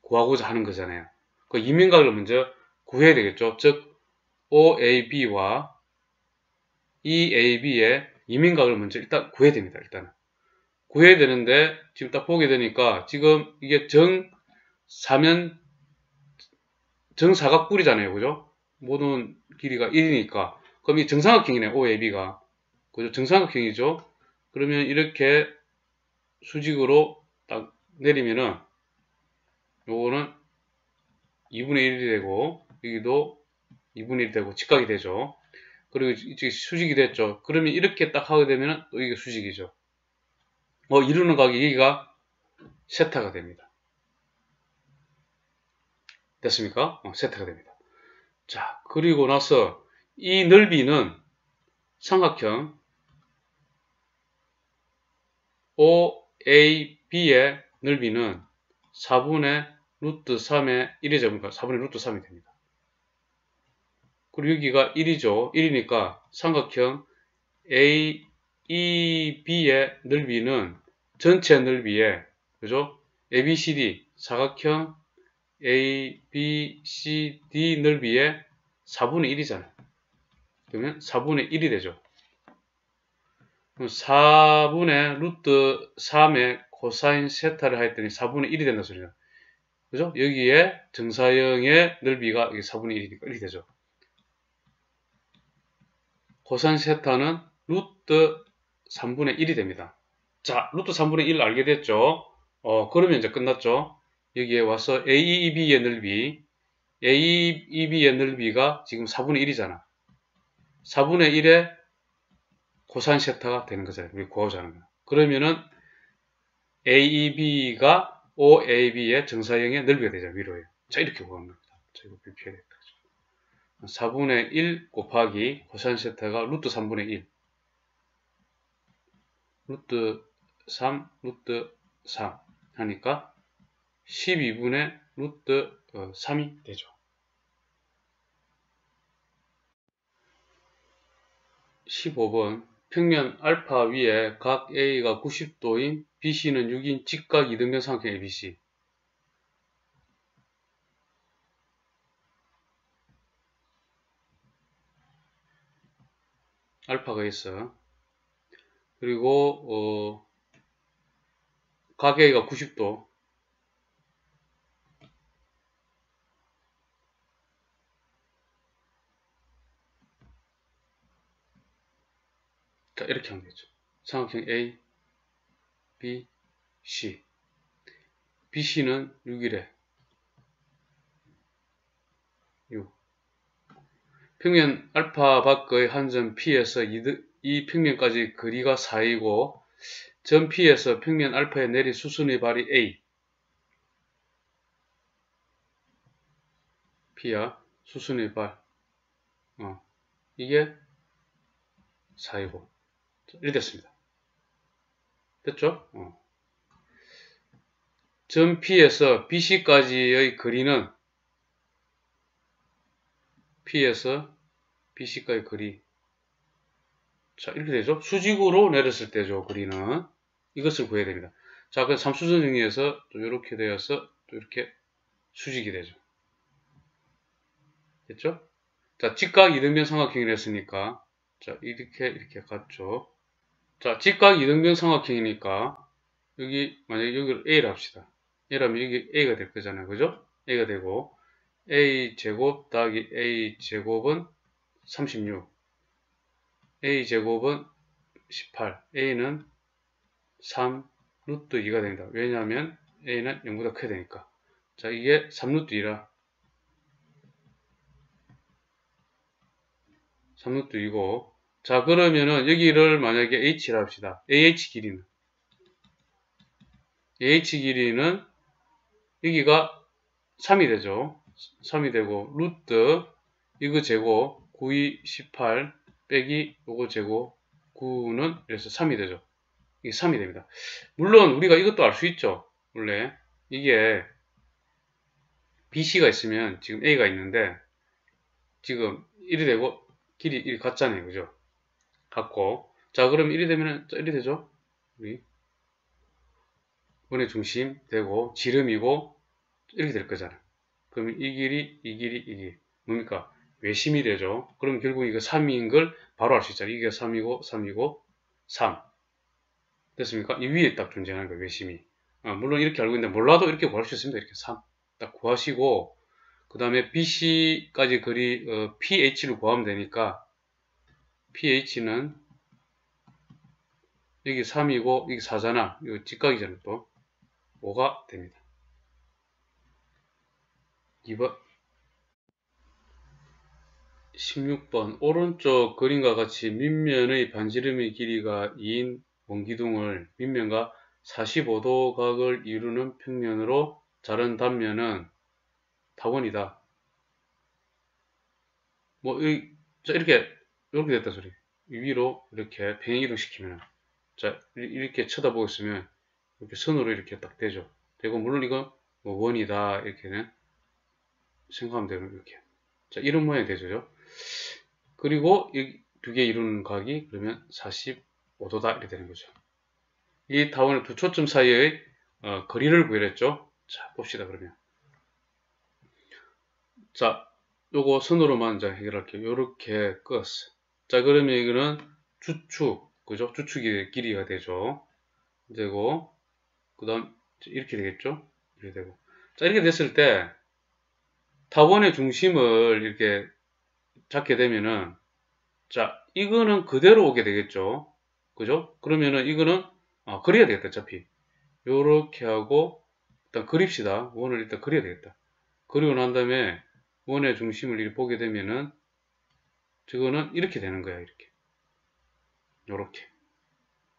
Speaker 1: 구하고자 하는 거잖아요. 그 이면각을 먼저 구해야 되겠죠. 즉 OAB와 EAB의 이면각을 먼저 일단 구해야 됩니다. 일단 구해야 되는데 지금 딱 보게 되니까 지금 이게 정 사면 정사각 뿔이잖아요. 그죠? 모든 길이가 1이니까. 그럼 이 정사각형이네. OAB가. 그죠? 정사각형이죠? 그러면 이렇게 수직으로 딱 내리면은 요거는 2분의 1이 되고 여기도 2분의 1이 되고 직각이 되죠. 그리고 이쪽에 수직이 됐죠. 그러면 이렇게 딱 하게 되면 또 이게 수직이죠. 뭐 이루는 각이 여기가 세타가 됩니다. 됐습니까? 어, 세트가 됩니다. 자, 그리고 나서 이 넓이는 삼각형 OAB의 넓이는 4분의 루트 3의 1이 잡으니까 4분의 루트 3이 됩니다. 그리고 여기가 1이죠. 1이니까 삼각형 AEB의 넓이는 전체 넓이에 그죠? ABCD 사각형 A, B, C, D 넓이의 4분의 1이잖아요. 그러면 4분의 1이 되죠. 그럼 4분의 루트 3의 코사인 세타를 하였더니 4분의 1이 된다 소리죠. 그죠? 여기에 정사형의 넓이가 여기 4분의 1이니까 1이 되죠. 코사인 세타는 루트 3분의 1이 됩니다. 자, 루트 3분의 1 알게 됐죠? 어, 그러면 이제 끝났죠? 여기에 와서 AEB의 넓이 AEB의 넓이가 지금 4분의 1이잖아. 4분의 1의 고산 세타가 되는 거잖아요. 우리 구하고자 하는 거. 그러면은 AEB가 OAB의 정사형의 넓이가 되죠. 위로에. 자, 이렇게 구하는 겁니다. 자, 이거 되겠다. 4분의 1 곱하기 고산 세타가 루트 3분의 1. 루트 3, 루트 3 하니까 12분의 루트 3이 어, 되죠. 15번 평면 알파 위에 각 A가 90도인 BC는 6인 직각 이등변 삼각형 ABC 알파가 있어. 그리고 어, 각 A가 90도 자, 이렇게 하면 되죠. 삼각형 A, B, C. BC는 6이래. 6. 평면 알파 밖의 한 점 P에서 이, 이 평면까지 거리가 4이고 점 P에서 평면 알파에 내린 수순의 발이 A. P야. 수순의 발. 어. 이게 4이고. 이렇게 됐습니다. 됐죠? 어. 점 P에서 BC까지의 거리는 P에서 BC까지 거리 자 이렇게 되죠. 수직으로 내렸을 때죠. 거리는 이것을 구해야 됩니다. 자 그럼 삼수선 정리해서 또 이렇게 되어서 또 이렇게 수직이 되죠. 됐죠? 자 직각 이등변 삼각형이 됐으니까 자 이렇게 이렇게 갔죠. 자, 직각 이등변 삼각형이니까 여기 만약에 여기를 A를 합시다. A라면 여기 A가 될 거잖아요. 그죠? A가 되고 A 제곱 더하기 A 제곱은 36 A 제곱은 18 A는 3 루트 2가 됩니다. 왜냐하면 A는 0보다 커야 되니까 자 이게 3 루트 2라 3 루트 2고 자 그러면은 여기를 만약에 h라 합시다. ah 길이는 ah 길이는 여기가 3이 되죠. 3이 되고 루트 이거 제곱 9, 2, 18 빼기 요거 제곱 9는 그래서 3이 되죠. 이게 3이 됩니다. 물론 우리가 이것도 알 수 있죠. 원래 이게 BC가 있으면 지금 A가 있는데 지금 1이 되고 길이 1이 같잖아요. 그죠? 같고 자 그럼 1이 되면 1이 되죠 우리 원의 중심 되고 지름이고 이렇게 될 거잖아 그러면 이 길이 이 길이 이 길이 뭡니까? 외심이 되죠. 그럼 결국 이거 3인 걸 바로 알 수 있잖아 이게 3이고 3이고 3 됐습니까? 이 위에 딱 존재하는 거예요 외심이. 아, 물론 이렇게 알고 있는데 몰라도 이렇게 구할 수 있습니다. 이렇게 3 딱 구하시고 그 다음에 BC까지 거리 어, PH를 구하면 되니까 pH는 여기 3이고 여기 4잖아. 이거 직각이잖아 또. 5가 됩니다. 2번 16번 오른쪽 그림과 같이 밑면의 반지름의 길이가 2인 원기둥을 밑면과 45도 각을 이루는 평면으로 자른 단면은 타원이다. 뭐 이렇게 이렇게 됐다 소리. 위로 이렇게 평행이동 시키면 자 이렇게 쳐다보고 있으면 이렇게 선으로 이렇게 딱 되죠. 되고 물론 이건 뭐 원이다 이렇게는 생각하면 되는 이렇게 자 이런 모양이 되죠. 그리고 이 두 개 이루는 각이 그러면 45도다 이렇게 되는 거죠. 이 타원의 두 초점 사이의 어, 거리를 구해냈죠. 자 봅시다 그러면 자 요거 선으로만 자 해결할게요. 요렇게 껐어. 자 그러면 이거는 주축 그죠 주축의 길이가 되죠 되고 그 다음 이렇게 되겠죠 이렇게 되고 자 이렇게 됐을 때 타원의 중심을 이렇게 잡게 되면은 자 이거는 그대로 오게 되겠죠. 그죠? 그러면은 이거는 아, 그려야 되겠다 어차피. 요렇게 하고 일단 그립시다. 원을 일단 그려야 되겠다. 그리고 난 다음에 원의 중심을 이렇게 보게 되면은 저거는 이렇게 되는 거야 이렇게. 이렇게.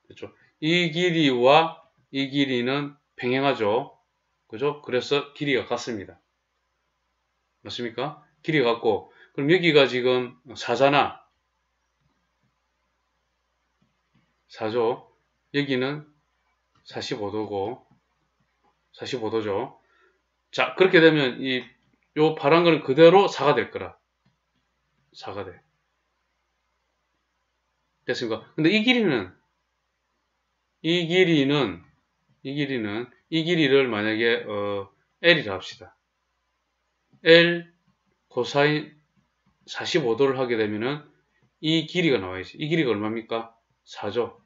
Speaker 1: 그렇죠? 이 길이와 이 길이는 평행하죠. 그죠? 그래서 길이가 같습니다 맞습니까? 길이가 같고. 그럼 여기가 지금 4잖아 4죠? 여기는 45도고. 45도죠. 자 그렇게 되면 이 요 파란 거는 그대로 4가 될 거라. 4가 돼. 됐습니까? 근데 이 길이는 이 길이는 이 길이는 이 길이를 만약에 어, L이라 합시다. L 코사인 45도를 하게 되면은 이 길이가 나와야지. 이 길이가 얼마입니까? 4죠.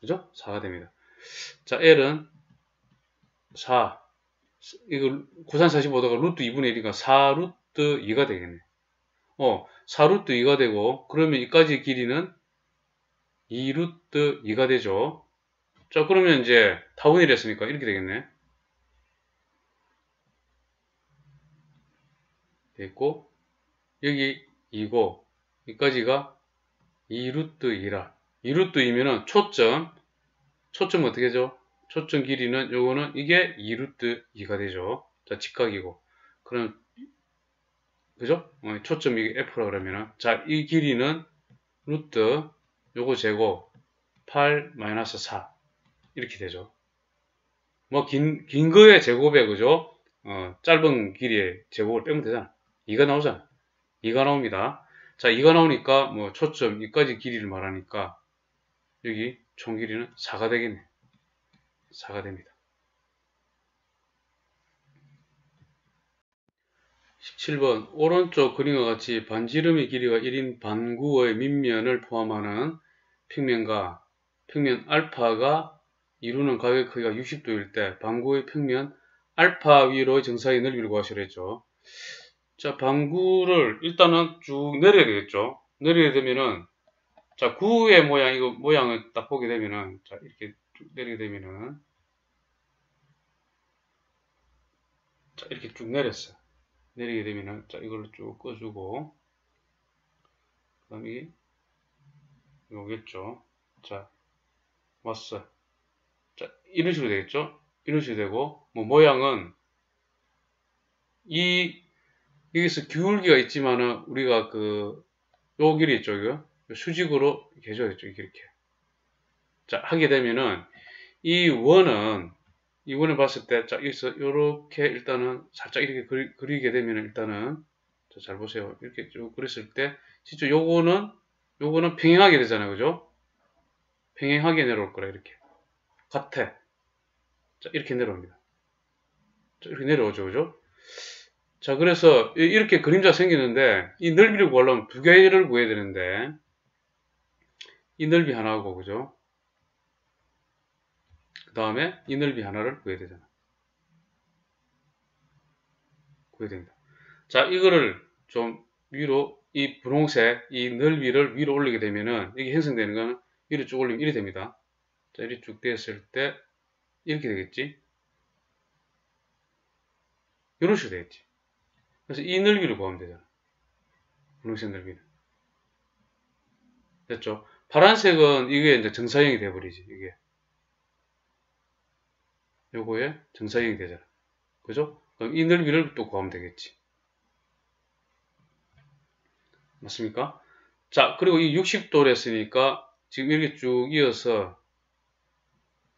Speaker 1: 그죠? 4가 됩니다. 자, L은 4. 이거 코사인 45도가 루트 2분의 1이니까 4 루트 2가 되겠네. 어, 4 루트 2가 되고 그러면 이까지 길이는 2 루트 2가 되죠. 자, 그러면 이제 타원이라 했으니까 이렇게 되겠네. 됐고 여기 2고 여기까지가 2 루트 2라 2 루트 2면은 초점 초점 어떻게 되죠? 초점 길이는 요거는 이게 2 루트 2가 되죠. 자 직각이고 그럼 그죠? 어, 초점 이게 F라 그러면은 자 이 길이는 루트 요거 제곱 8 마이너스 4 이렇게 되죠. 뭐 긴 긴 거의 제곱에 그죠? 어, 짧은 길이의 제곱을 빼면 되잖아. 2가 나오잖아. 2가 나옵니다. 자, 2가 나오니까 뭐 초점 2까지 길이를 말하니까 여기 총 길이는 4가 되겠네. 4가 됩니다. 17번 오른쪽 그림과 같이 반지름의 길이가 1인 반구의 밑면을 포함하는 평면과 평면 알파가 이루는 가격 크기가 60도일 때 반구의 평면 알파 위로 정사의 넓이를 구하시려 했죠. 자, 방구를 일단은 쭉 내려야 되겠죠. 내려야 되면은, 자, 구의 모양, 이거 모양을 딱 보게 되면은, 자, 이렇게 쭉 내리게 되면은, 자, 이렇게 쭉 내렸어. 내리게 되면은, 자, 이걸 쭉 꺼주고, 그 다음에 이게, 요겠죠. 자, 왔어. 자, 이런 식으로 되겠죠. 이런 식으로 되고, 뭐, 모양은, 이 여기서 기울기가 있지만은 우리가 그 요 길이 있죠, 이거 수직으로 이렇게 해줘야겠죠, 이렇게. 자 하게 되면은 이 원은 이 원을 봤을 때, 자 여기서 이렇게 일단은 살짝 이렇게 그리, 게 되면 일단은 자, 잘 보세요, 이렇게 쭉 그렸을 때 진짜 요거는 요거는 평행하게 되잖아요, 그죠? 평행하게 내려올 거라 이렇게 같아. 자 이렇게 내려옵니다. 자 이렇게 내려오죠, 그죠? 자, 그래서 이렇게 그림자 생기는데 이 넓이를 구하려면 두 개를 구해야 되는데 이 넓이 하나고 그죠? 그 다음에 이 넓이 하나를 구해야 되잖아. 구해야 됩니다. 자, 이거를 좀 위로 이 분홍색 이 넓이를 위로 올리게 되면은 이게 형성되는 거는 위로 쭉 올리면 이렇게 됩니다. 자, 이렇게 쭉 됐을 때 이렇게 되겠지? 이런 식으로 되겠지. 그래서 이 넓이를 구하면 되잖아. 분홍색 넓이는. 됐죠? 파란색은 이게 이제 정사형이 돼버리지, 이게. 요거에 정사형이 되잖아. 그죠? 그럼 이 넓이를 또 구하면 되겠지. 맞습니까? 자, 그리고 이 60도를 했으니까 지금 이렇게 쭉 이어서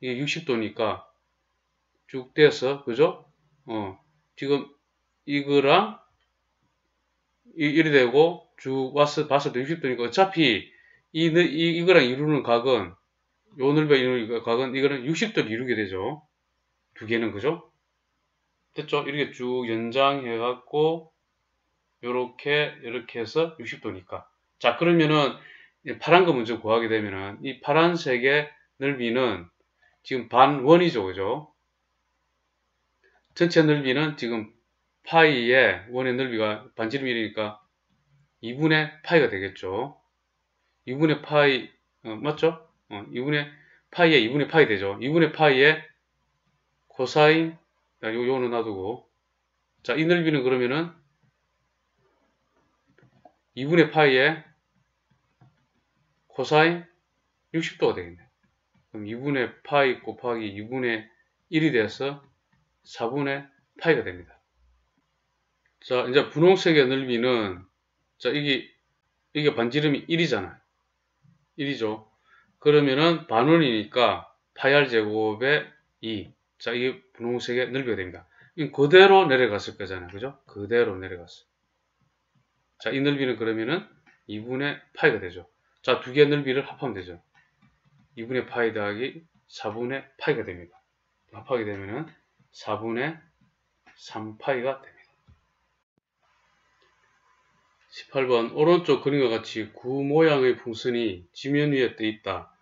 Speaker 1: 이게 60도니까 쭉 떼서, 그죠? 어, 지금 이거랑 이리 되고 쭉 왔어 봤을 때 60도니까 어차피 이, 이 이거랑 이루는 각은 요 넓이가 이루는 각은 이거는 60도를 이루게 되죠. 두 개는 그죠? 됐죠? 이렇게 쭉 연장해 갖고 요렇게 이렇게 해서 60도니까 자 그러면은 파란 거 먼저 구하게 되면은 이 파란색의 넓이는 지금 반 원이죠 그죠? 전체 넓이는 지금 파이의 원의 넓이가 반지름 1이니까 2분의 파이가 되겠죠. 2분의 파이 어, 맞죠? 어, 2분의 파이에 2분의 파이 되죠. 2분의 파이에 코사인 요, 요는 놔두고 자, 이 넓이는 그러면은 2분의 파이에 코사인 60도가 되겠네. 그럼 2분의 파이 곱하기 2분의 1이 돼서 4분의 파이가 됩니다. 자, 이제 분홍색의 넓이는, 자, 이게, 이게 반지름이 1이잖아. 1이죠. 그러면은 반원이니까 파이알 제곱에 2. 자, 이게 분홍색의 넓이가 됩니다. 이 그대로 내려갔을 거잖아요. 그죠? 그대로 내려갔어. 자, 이 넓이는 그러면은 2분의 파이가 되죠. 자, 두 개의 넓이를 합하면 되죠. 2분의 파이 더하기 4분의 파이가 됩니다. 합하게 되면은 4분의 3파이가 됩니다. 18번 오른쪽 그림과 같이 구 모양의 풍선이 지면 위에 떠 있다.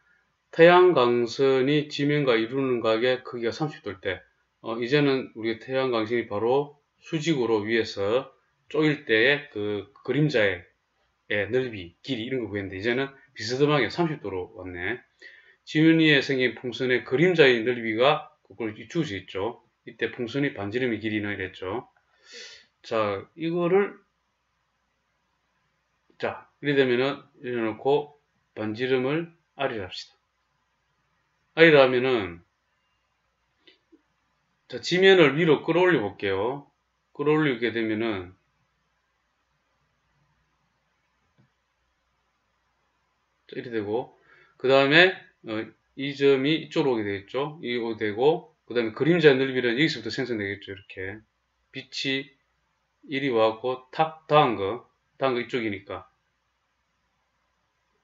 Speaker 1: 태양광선이 지면과 이루는 각의 크기가 30도일 때 어, 이제는 우리 태양광선이 바로 수직으로 위에서 쪼일 때의 그 그림자의 넓이, 길이 이런 거 구했는데 이제는 비스듬하게 30도로 왔네. 지면 위에 생긴 풍선의 그림자의 넓이가 그걸 주어져 있죠. 이때 풍선이 반지름의 길이는 이랬죠. 자, 이거를 자, 이래 되면은 이래 놓고 반지름을 R이라 합시다. R이라 하면은 자, 지면을 위로 끌어올려 볼게요. 끌어올리게 되면은 자, 이렇게 되고 그 다음에 어, 이 점이 이쪽으로 오게 되겠죠. 이거 되고 그 다음에 그림자 넓이는 여기서부터 생성되겠죠. 이렇게 빛이 이리 와갖고 탁 닿은 거 거 이쪽이니까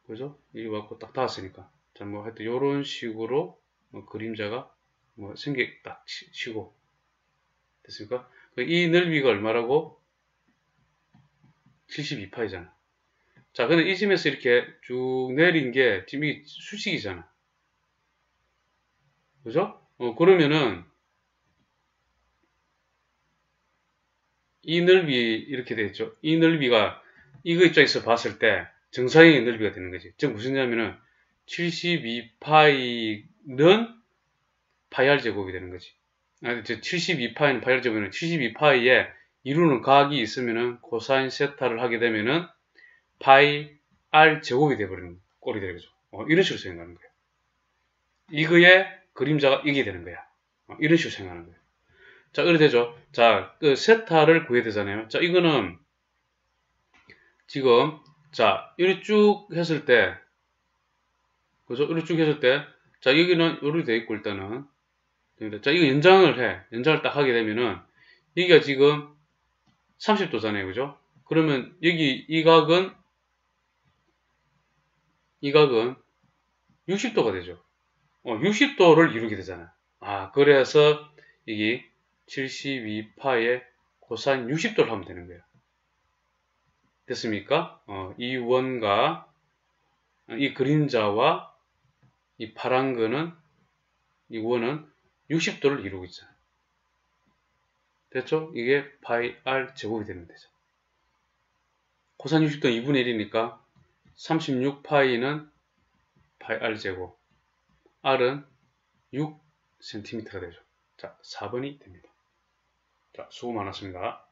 Speaker 1: 그죠? 이리 와갖고 딱 닿았으니까 자 뭐 하여튼 요런 식으로 뭐 그림자가 뭐 생겨 딱 치 고 됐습니까? 그이 넓이가 얼마라고? 72파이잖아. 자, 근데 이 점에서 이렇게 쭉 내린 게 지금 이게 수식이잖아. 그죠? 어, 그러면은 이 넓이 이렇게 되겠죠. 이 넓이가 이거 입장에서 봤을 때 정상의 넓이가 되는 거지. 즉 무슨 냐면은 72파이는 파이R 제곱이 되는 거지. 아니, 72파이는 파이R 제곱이면 72파이에 이루는 각이 있으면은 코사인 세타를 하게 되면은 파이 R 제곱이 되버리는 꼴이 되는 거죠. 어, 이런 식으로 생각하는 거예요. 이거의 그림자가 이게 되는 거야. 어, 이런 식으로 생각하는 거예요. 자, 이렇게 되죠. 자, 그 세타를 구해야 되잖아요. 자, 이거는 지금 자, 이렇게 쭉 했을 때 그죠? 이렇게 쭉 했을 때 자, 여기는 이렇게 돼 있고 일단은 자, 이거 연장을 해. 연장을 딱 하게 되면은 여기가 지금 30도잖아요. 그죠? 그러면 여기 이 각은 이 각은 60도가 되죠. 어, 60도를 이루게 되잖아. 아, 그래서 이게 72파의 코사인 60도를 하면 되는 거예요. 됐습니까? 어, 이 원과 이 그림자와 이 파란 거는 이 원은 60도를 이루고 있잖아요. 됐죠? 이게 파이 r 제곱이 되는 거죠. 코사인 60도 2분의 1이니까 36파이는 파이 r 제곱 r은 6cm가 되죠. 자, 4번이 됩니다. 자, 수고 많았습니다.